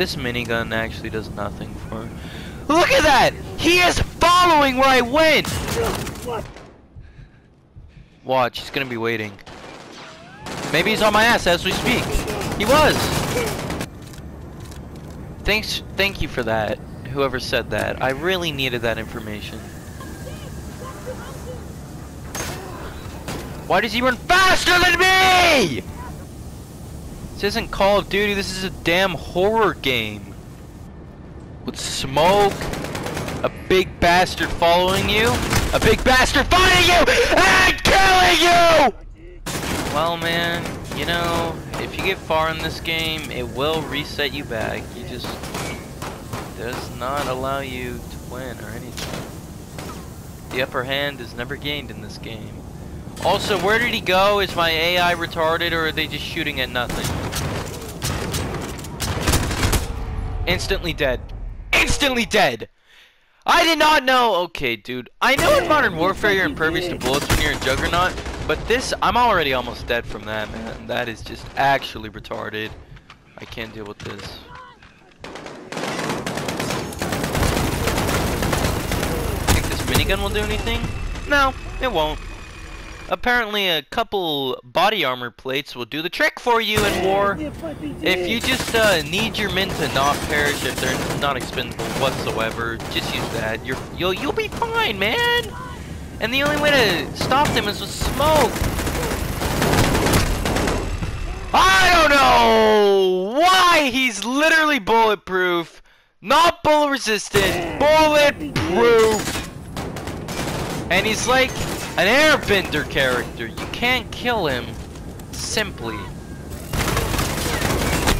This minigun actually does nothing for me. Look at that! He is following where I went! Watch, he's gonna be waiting. Maybe he's on my ass as we speak. He was! Thanks, thank you for that, whoever said that. I really needed that information. Why does he run faster than me? This isn't Call of Duty, this is a damn horror game. With smoke, a big bastard following you, a big bastard finding you, and killing you! Well man, you know, if you get far in this game, it will reset you back. You just does not allow you to win or anything. The upper hand is never gained in this game. Also, where did he go? Is my AI retarded or are they just shooting at nothing? Instantly dead. Instantly dead! I did not know! Okay, dude. I know in Modern Warfare you're impervious to bullets when you're in Juggernaut, but this, I'm already almost dead from that, man. That is just actually retarded. I can't deal with this. Think this minigun will do anything? No, it won't. Apparently a couple body armor plates will do the trick for you in war. If you just uh, need your men to not perish, if they're not expendable whatsoever, just use that. You're, you'll, you'll be fine, man! And the only way to stop them is with smoke! I don't know why he's literally bulletproof, not bullet resistant, bulletproof! And he's like an airbender character. You can't kill him simply.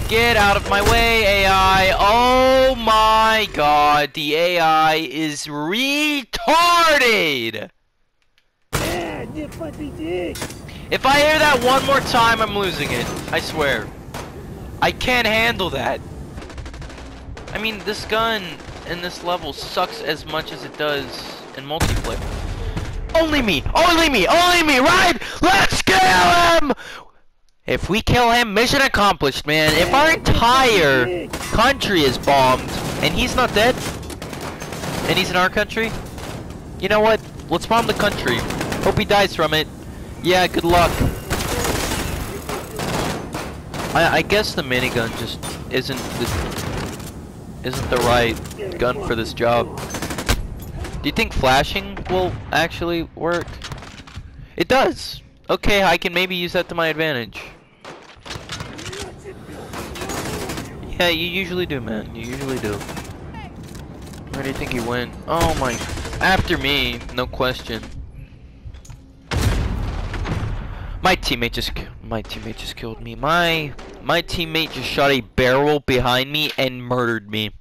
Get out of my way, AI. Oh my god, the AI is retarded. If I hear that one more time, I'm losing it. I swear. I can't handle that. I mean, this gun in this level sucks as much as it does in multiplayer. Only me! Only me! Only me! Right? Let's kill him! If we kill him, mission accomplished, man. If our entire country is bombed, and he's not dead, and he's in our country, you know what? Let's bomb the country. Hope he dies from it. Yeah, good luck. I, I guess the minigun just isn't the, isn't the right gun for this job. Do you think flashing will actually work? It does! Okay, I can maybe use that to my advantage. Yeah, you usually do, man. You usually do. Where do you think he went? Oh my... After me, no question. My teammate just... My teammate just killed me. My... My teammate just shot a barrel behind me and murdered me.